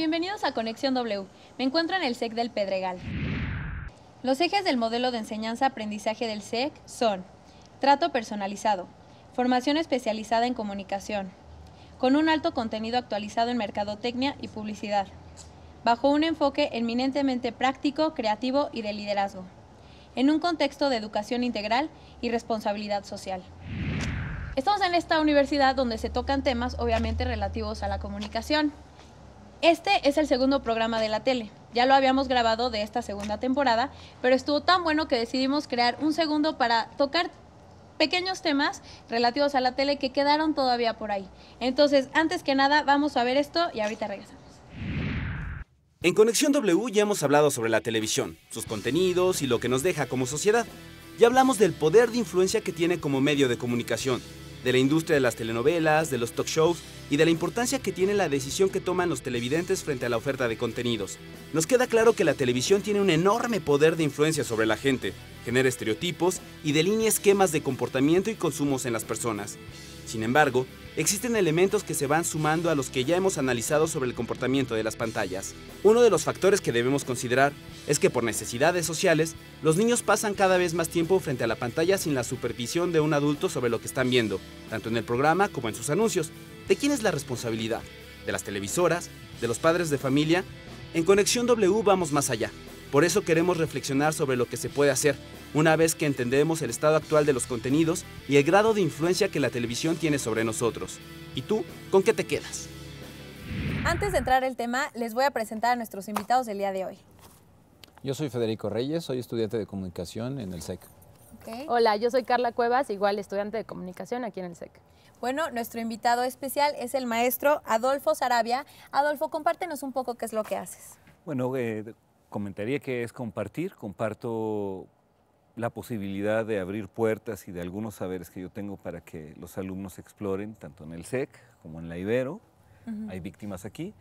bienvenidos a Conexión W. Me encuentro en el SEC del Pedregal. Los ejes del modelo de enseñanza-aprendizaje del SEC son trato personalizado, formación especializada en comunicación, con un alto contenido actualizado en mercadotecnia y publicidad, bajo un enfoque eminentemente práctico, creativo y de liderazgo, en un contexto de educación integral y responsabilidad social. Estamos en esta universidad donde se tocan temas obviamente relativos a la comunicación. Este es el segundo programa de la tele. Ya lo habíamos grabado de esta segunda temporada, pero estuvo tan bueno que decidimos crear un segundo para tocar pequeños temas relativos a la tele que quedaron todavía por ahí. Entonces, antes que nada, vamos a ver esto y ahorita regresamos. En Conexión W ya hemos hablado sobre la televisión, sus contenidos y lo que nos deja como sociedad. Ya hablamos del poder de influencia que tiene como medio de comunicación, de la industria de las telenovelas, de los talk shows y de la importancia que tiene la decisión que toman los televidentes frente a la oferta de contenidos. Nos queda claro que la televisión tiene un enorme poder de influencia sobre la gente, genera estereotipos y delinea esquemas de comportamiento y consumos en las personas. Sin embargo, existen elementos que se van sumando a los que ya hemos analizado sobre el comportamiento de las pantallas. Uno de los factores que debemos considerar es que por necesidades sociales, los niños pasan cada vez más tiempo frente a la pantalla sin la supervisión de un adulto sobre lo que están viendo, tanto en el programa como en sus anuncios. ¿De quién es la responsabilidad? ¿De las televisoras? ¿De los padres de familia? En Conexión W vamos más allá. Por eso queremos reflexionar sobre lo que se puede hacer, una vez que entendemos el estado actual de los contenidos y el grado de influencia que la televisión tiene sobre nosotros. ¿Y tú, con qué te quedas? Antes de entrar al tema, les voy a presentar a nuestros invitados del día de hoy. Yo soy Federico Reyes, soy estudiante de comunicación en el SEC. Okay. Hola, yo soy Carla Cuevas, igual estudiante de comunicación aquí en el SEC. Bueno, nuestro invitado especial es el maestro Adolfo Sarabia. Adolfo, compártenos un poco qué es lo que haces. Bueno, eh, comentaría que es compartir, comparto la posibilidad de abrir puertas y de algunos saberes que yo tengo para que los alumnos exploren, tanto en el SEC como en la Ibero. Hay víctimas aquí.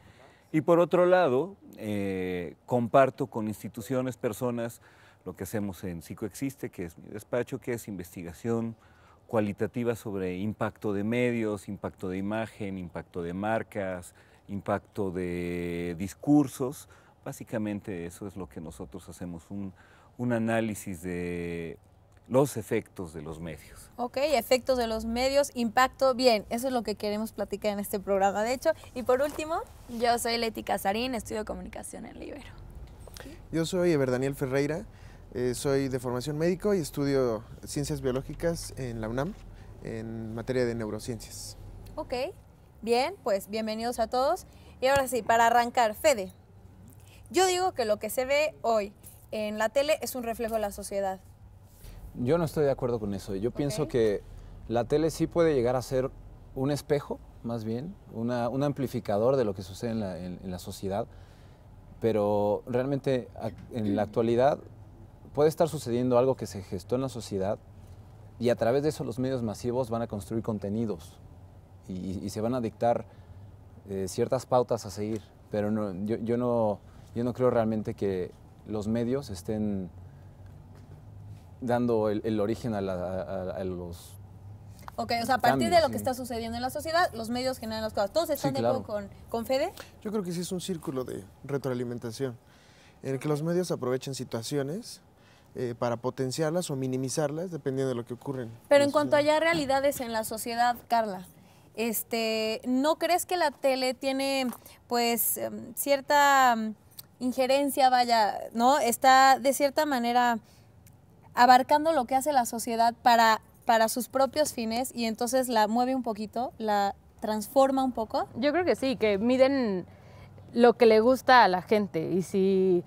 Y por otro lado, eh, comparto con instituciones, personas, lo que hacemos en Psicoexiste, que es mi despacho, que es investigación cualitativa sobre impacto de medios, impacto de imagen, impacto de marcas, impacto de discursos. Básicamente eso es lo que nosotros hacemos, un, un análisis de los efectos de los medios. Ok, efectos de los medios, impacto, bien, eso es lo que queremos platicar en este programa, de hecho. Y por último, yo soy Leti Casarín, estudio comunicación en Libero. Yo soy Ever Daniel Ferreira, eh, soy de formación médico y estudio ciencias biológicas en la UNAM en materia de neurociencias. Ok, bien, pues bienvenidos a todos. Y ahora sí, para arrancar, Fede, yo digo que lo que se ve hoy en la tele es un reflejo de la sociedad. Yo no estoy de acuerdo con eso. Yo pienso que la tele sí puede llegar a ser un espejo, más bien, una, un amplificador de lo que sucede en la, en, en la sociedad, pero realmente en la actualidad puede estar sucediendo algo que se gestó en la sociedad y a través de eso los medios masivos van a construir contenidos y, y se van a dictar eh, ciertas pautas a seguir, pero no, yo, yo, no, yo no creo realmente que los medios estén dando el, el origen a, la, a, a, los... Ok, o sea, a partir cambios, de lo sí. que está sucediendo en la sociedad, los medios generan las cosas. ¿Todos están Sí, de acuerdo con, con Fede? Yo creo que sí es un círculo de retroalimentación, en el que los medios aprovechan situaciones eh, para potenciarlas o minimizarlas, dependiendo de lo que ocurre. en Pero en cuanto a sociedad. ya realidades en la sociedad, Carla, este, ¿no crees que la tele tiene pues em, cierta injerencia, vaya, ¿no? Está de cierta manera abarcando lo que hace la sociedad para, para sus propios fines y entonces la mueve un poquito, la transforma un poco? Yo creo que sí, que miden lo que le gusta a la gente y si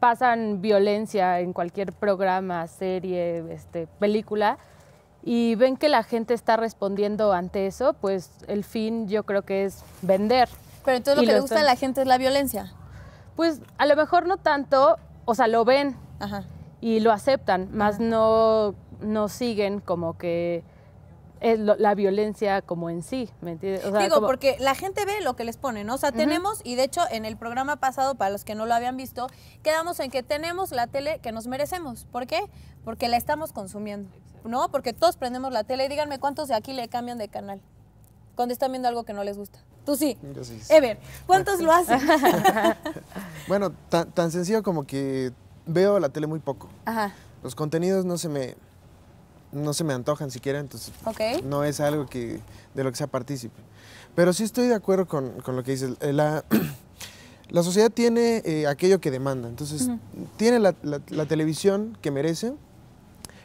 pasan violencia en cualquier programa, serie, este, película y ven que la gente está respondiendo ante eso, pues el fin yo creo que es vender. Pero entonces lo Y que lo le gusta a la gente es la violencia. Pues a lo mejor no tanto, o sea, lo ven Ajá. y lo aceptan, más no, no siguen como que es lo- la violencia como en sí, ¿me entiendes? O sea, Digo, como- porque la gente ve lo que les ponen, ¿no? O sea, tenemos, y de hecho en el programa pasado, para los que no lo habían visto, quedamos en que tenemos la tele que nos merecemos. ¿Por qué? Porque la estamos consumiendo, ¿no? Porque todos prendemos la tele y díganme cuántos de aquí le cambian de canal cuando están viendo algo que no les gusta. Tú sí. Yo sí. Ever, ¿cuántos lo hacen? Bueno, tan, tan sencillo como que veo la tele muy poco. Ajá, Los contenidos no se me, no se me antojan siquiera, entonces no es algo que, de lo que sea partícipe. Pero sí estoy de acuerdo con, con lo que dices. Eh, La, la sociedad tiene eh, aquello que demanda. Entonces, tiene la, la- la televisión que merece,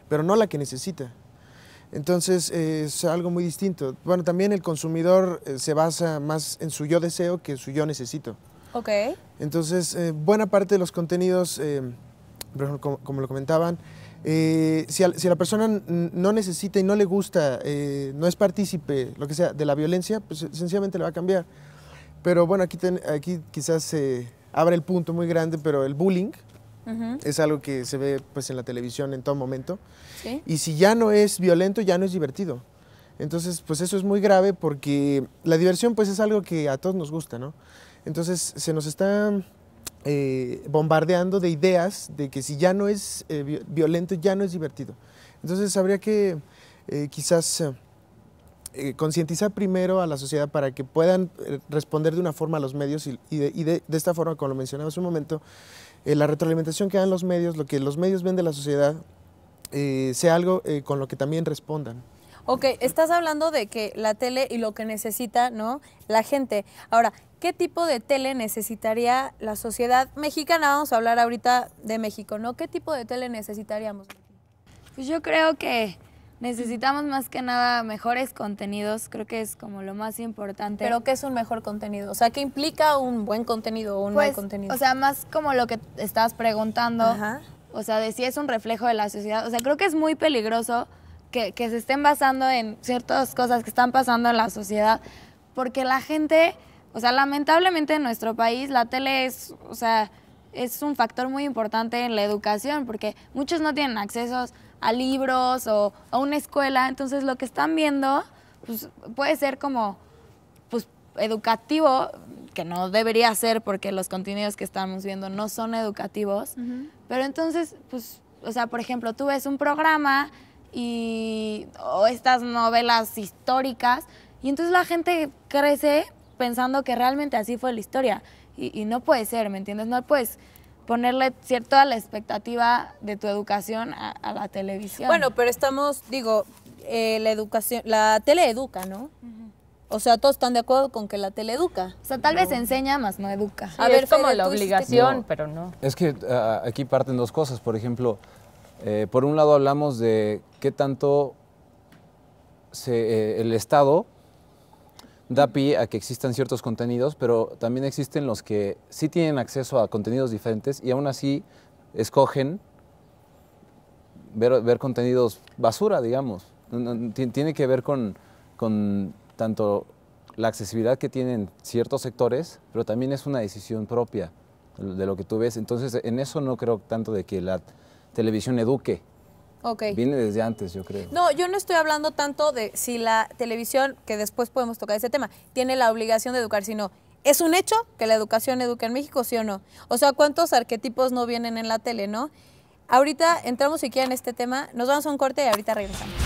pero no la que necesita. Entonces, eh, es algo muy distinto. Bueno, también el consumidor eh, se basa más en su yo deseo que en su yo necesito. Ok. Entonces, eh, buena parte de los contenidos, como, como lo comentaban, si, a, si a la persona no necesita y no le gusta, no es partícipe, lo que sea, de la violencia, pues sencillamente le va a cambiar. Pero bueno, aquí, ten- aquí quizás se abre el punto muy grande, pero el bullying Es algo que se ve pues, en la televisión en todo momento. Sí. Y si ya no es violento, ya no es divertido. Entonces, pues eso es muy grave porque la diversión pues es algo que a todos nos gusta, ¿no? Entonces se nos está eh, bombardeando de ideas de que si ya no es eh, vi- violento, ya no es divertido. Entonces habría que eh, quizás concientizar primero a la sociedad para que puedan responder de una forma a los medios y, y de, y de- de esta forma, como lo mencionaba hace un momento, eh, la retroalimentación que dan los medios, lo que los medios ven de la sociedad, eh, sea algo eh, con lo que también respondan. Ok, estás hablando de que la tele y lo que necesita, ¿no? La gente. Ahora, ¿qué tipo de tele necesitaría la sociedad mexicana? Vamos a hablar ahorita de México, ¿no? ¿Qué tipo de tele necesitaríamos? Pues yo creo que necesitamos más que nada mejores contenidos, creo que es como lo más importante. Pero ¿qué es un mejor contenido? O sea, ¿qué implica un buen contenido o un mal pues, contenido? o sea, más como lo que estabas preguntando, Ajá. o sea, de si es un reflejo de la sociedad. O sea, creo que es muy peligroso que, que se estén basando en ciertas cosas que están pasando en la sociedad, porque la gente, o sea, lamentablemente en nuestro país la tele es, o sea, es un factor muy importante en la educación, porque muchos no tienen accesos a libros o a una escuela, entonces lo que están viendo pues, puede ser como pues, educativo, que no debería ser porque los contenidos que estamos viendo no son educativos, pero entonces, pues, o sea, por ejemplo, tú ves un programa y, o estas novelas históricas, y entonces la gente crece pensando que realmente así fue la historia, y, y no puede ser, ¿me entiendes? No puedes ponerle cier- toda la expectativa de tu educación a, a la televisión. Bueno, pero estamos, digo, eh, la educación, la tele educa, ¿no? O sea, todos están de acuerdo con que la tele educa. o sea, tal vez enseña, más no educa. A a ver, ver, como Fede, la obligación, No. pero no. Es que ah, aquí parten dos cosas. Por ejemplo, eh, por un lado hablamos de qué tanto se, eh, el Estado da pie a que existan ciertos contenidos, pero también existen los que sí tienen acceso a contenidos diferentes y aún así escogen ver, ver contenidos basura, digamos. Tiene que ver con, con tanto la accesibilidad que tienen ciertos sectores, pero también es una decisión propia de lo que tú ves. Entonces, en eso no creo tanto de que la televisión eduque. Ok. Viene desde antes, yo creo. No, yo no estoy hablando tanto de si la televisión, que después podemos tocar ese tema, tiene la obligación de educar, sino es un hecho que la educación educa en México, sí o no. O sea, ¿cuántos arquetipos no vienen en la tele, no? Ahorita entramos si quieren en este tema, nos vamos a un corte y ahorita regresamos.